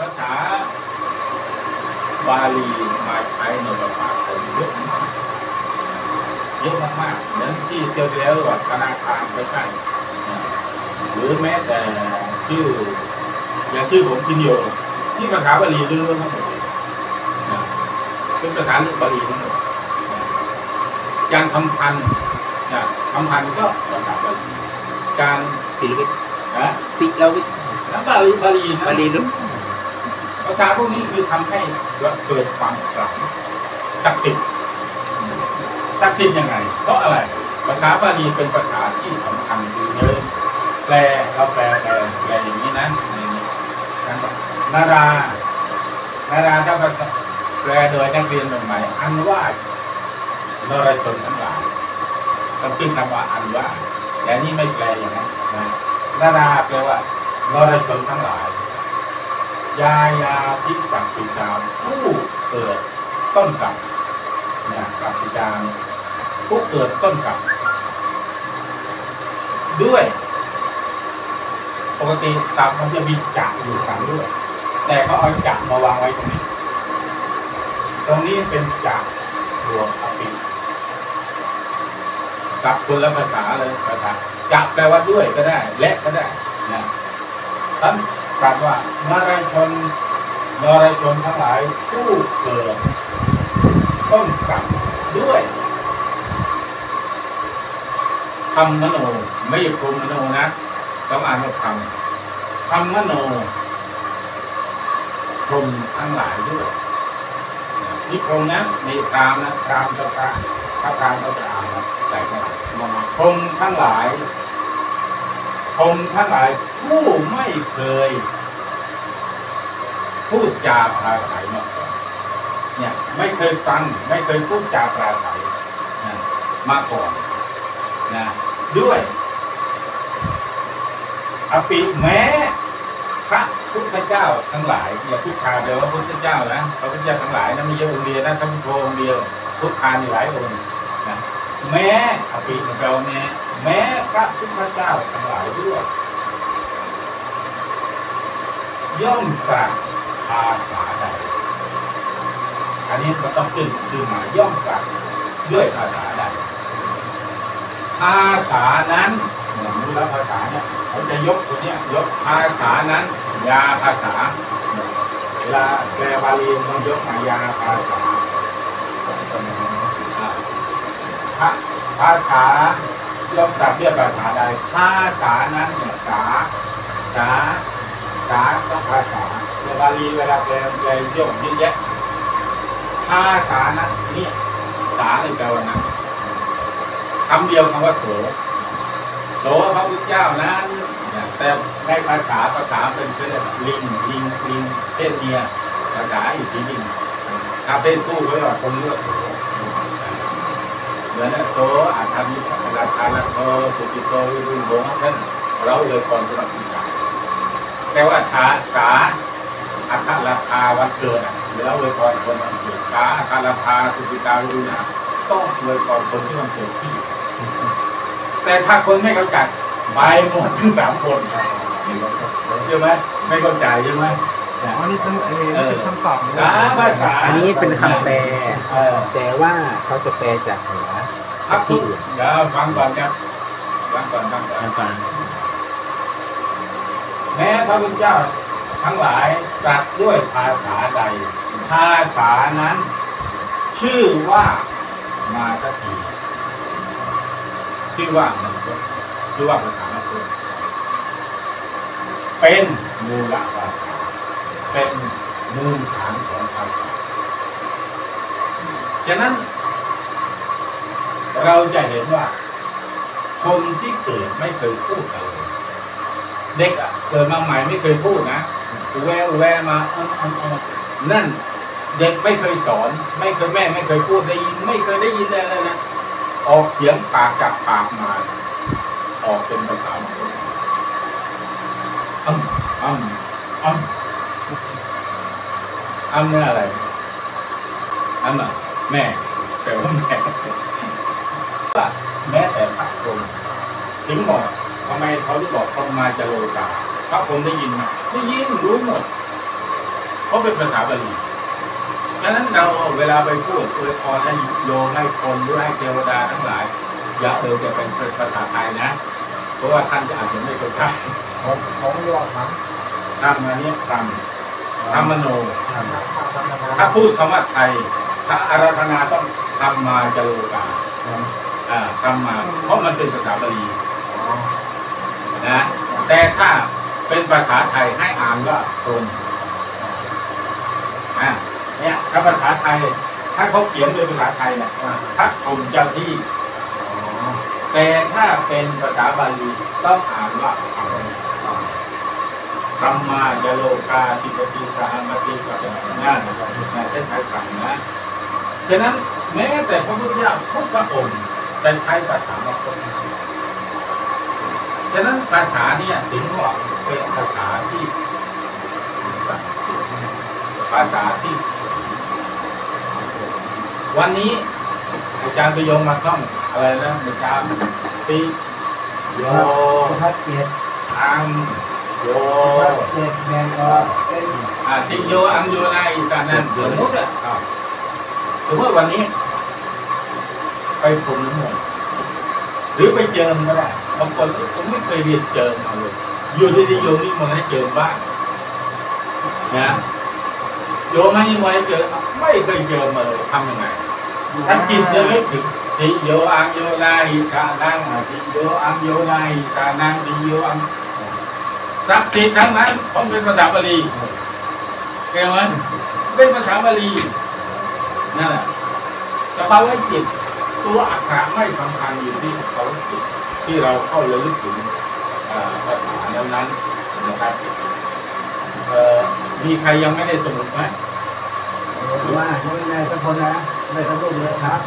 ภาษาบาลีมาใช้ในภาษาเยอะมากเยอะมากๆเหมือนที่เที่ยวแล้วว่าธนาคารไม่ใช่หรือแม้แต่ชื่ออย่างชื่อผมพินโยที่ภาษาบาลีล้วนๆทั้งหมดเป็นภาษาบาลีทั้งหมดการทำพันนะทำพันก็ภาษาบาลีการศิลวิทย์นะศิลวิทย์แล้วบาลีบาลีนะบาลีลุ กภาษาพวกนี้คือทำให้เกิดความขลังศักดิ์สิทธิ์ศักดิ์สิทธิ์ยังไง เพราะอะไรภาษาบาลีเป็นภาษาที่สำคัญคือเยอะแปลเราแปลแปลแปลอย่างนี้นะอย่นี้นะครับนารานาราถ้าภาษาแปลโดยนักเรียนใหม่อันว่านรชนทั้งหลายต้องขึ้นคำว่าอันว่าแต่นี่ไม่แปลอย่างนั้นนะนาราแปลว่านรชนทั้งหลาย ยายาพิจักปิตาผู้เกิดต้นกับเนี่ยกับปิตาผู้เกิดต้นกับ ด้วย ปกติตับมันจะมีจักอยู่สามด้วย แต่เขาเอาจักมาวางไว้ตรงนี้ ตรงนี้เป็นจักรวมอภิกับคนละภาษาเลยภาษาจักแปลว่าด้วยก็ได้ และก็ได้นะท่าน ตรัสว่านารายชนนรายชนทั้งหลายผู้เกิดต้นกับด้วยทำมโนไม่ใช่คมมโนนะต้องอ่านว่าทำทำมโนพรมทั้งหลายด้วยนี่พรมนะมีตามนะตามจะตามถ้าตามเขาจะอ่านนะใส่เข้าไปพรมทั้งหลาย พรหมทั้งหลายผู้ไม่เคย พูดจาปราศัยมาก่อนเนี่ยไม่เคยฟังไม่เคยพูดจาปราศัยนะมาก่อนนะด้วยอภิแม้พระพุทธเจ้าทั้งหลายอย่าพุทธาเดียวว่าพุทธเจ้านะพระพุทธเจ้าทั้งหลายนะไม่ใช่องค์เดียวนะท่านโทองค์เดียวพุทธามีหลายองค์ แม้อภิมันแปลว่าแม้แม้พระพุทธเจ้าทั้งหลายด้วยย่อมตรัสภาษาใดอันนี้ก็ต้องขึ้นคือหมายย่อมตรัสด้วยภาษาใดภาษานั้นเนี่ยรู้แล้วภาษาเนี่ยเขาจะยกตัวเนี้ยยกภาษานั้น ยาภาษาเวลาแปลบาลีต้องยกมายาภาษาอ่า ภาภาษาย่อมตรัสด้วยภาษาใดภาษานั้นเนี่ยสาสาสาต้องภาษาในบาลีเวลาแปลแปลโยกเยอะแยะภาษานั้นเนี่ยสาเลยแปลว่านั้นคำเดียวคำว่าโสโสพระพุทธเจ้านั้นแต่ในภาษาภาษาเป็นเช่นลิงลิงลิงเพศเมียภาษาอยู่ที่ลิงถ้าเพศผู้ก็เรียกว่าคนเลือกโส เหมือนโสอาธรรมิกราคาลโตสุจิโตวิรุณโงนั่นเราเลยก่อนสำหรับผู้ชายแต่ว่าชาสาอัคราคาวันเกิดแล้วเลยก่อนคนวันเกิดสาอัคราคาสุจิตาวิรุณต้องเลยก่อนคนที่วันเกิดที่ แต่ถ้าคนไม่เข้าใจไปหมดทั้งสามคนใช่ไหมไม่เข้าใจใช่ไหม อันนี้เป็นเออเป็นคำตอบนะสามภาษาอันนี้เป็นคำแปลเออแต่ว่าเขาจะแปลจากเหนือพักทุกเดี๋ยวฟังก่อนครับฟังก่อนฟังก่อนมาฟังแม้พระพุทธเจ้าทั้งหลายตรัสด้วยภาษาใด ภาษานั้น ชื่อว่ามาตทีชื่อว่ามันก็ชื่อว่าภาษามันก็เป็นมูลภาษา เป็นมูลฐานของภาษาฉะนั้น เราจะเห็นว่า คนที่เกิดไม่เคยพูดกันเลยเด็กอะเกิดมาใหม่ไม่เคยพูดนะแววแววมาอ้อนอ้อนอ้อนนั่นเด็กไม่เคยสอน ไม่เคยแม่ไม่เคยพูดได้ยิน ไม่เคยได้ยินอะไรเลยนะออกเสียงปากจากปากมา ออกเป็นภาษาของอ้ำอ้ำอ้ำ อ้ำเนี่ยอะไรอ้ำอะแม่แปลว่าแม่ว่าแม้แต่พระพรหมถึงบอกทำไมเขาถึงบอกพรหมมาจโรกาพระพรหมได้ยินไหมได้ยินรู้หมดเพราะเป็นภาษาบาลีดังนั้นเราเวลาไปพูดอวยพรให้โยมให้คนหรือให้เทวดาทั้งหลาย อย่าเออจะเป็นภาษาไทยนะ เพราะว่าท่านจะอาจจะไม่เข้าใจของของยอดครับทำอันนี้ทำ ทำมโนทำทำทำทำถ้าพูดคำว่าไทยถ้าอาราธนาต้องทำมาจโลกาอ่าทำมา เพราะมันเป็นภาษาบาลีนะ แต่ถ้าเป็นภาษาไทยให้อ่านว่าตนอ่าเนี่ยถ้าภาษาไทย ถ้าเขาเขียนเป็นภาษาไทยเนี่ยถ้ากลุ่มเจ้าที่แต่ถ้าเป็นภาษาบาลีต้องอ่านว่าธ ธรรมาจโลกาติปติสหมติกับนั่นนะใช้ใช้คำนะฉะนั้นแม้แต่พระพุทธเจ้าทุกพระองค์จะใช้ภาษามาคนฉะนั้นภาษาเนี่ยถึงว่าเป็นภาษาที่ภาษาที่ วันนี้อาจารย์ประโยงมาท่องอะไรนะอเช้าติโยทัดเกีโยทัดเกียรติแบ่งออกเป็นอ่าติโยอัง โยในอีสานนั่นสมมติอะอ้าวสมมติวันนี้ไปพรมน้ำมนต์หรือไปเจิมก็ได้บางคนผมไม่เคยเรียนเจิมมาเลยอยู่ดีๆโยมนี่มั ศักดิ์สิทธิ์ทั้งนั้นต้องเป็นภาษาบาลีเห็นไหมเป็นภาษาบาลีนั่นแหละสภาวะจิตตัวอักขระไม่สำคัญอยู่ที่สภาจิตที่เราเข้าระลึกถึงเอ่อภาษานั้นๆนะครับมีใครยังไม่ได้สมุดไหมว่าไม่ได้สักคนนะไม่ต้องรูปเลยครับ